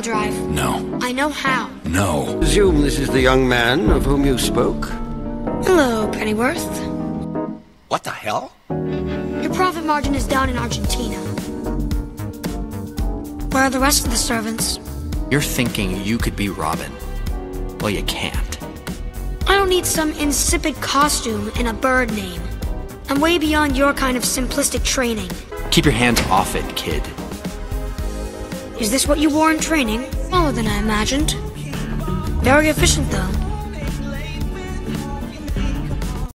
drive. No. I know how. No. Assume this is the young man of whom you spoke? Hello, Pennyworth. What the hell? Your profit margin is down in Argentina. Where are the rest of the servants? You're thinking you could be Robin. Well, you can't. I don't need some insipid costume and a bird name. I'm way beyond your kind of simplistic training. Keep your hands off it, kid. Is this what you wore in training? Smaller than I imagined. Very efficient, though.